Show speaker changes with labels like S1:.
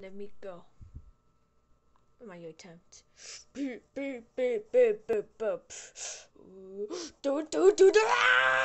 S1: let me go. My attempt. Beep, beep, beep, beep, beep, beep. Do, do, do, do. Ah!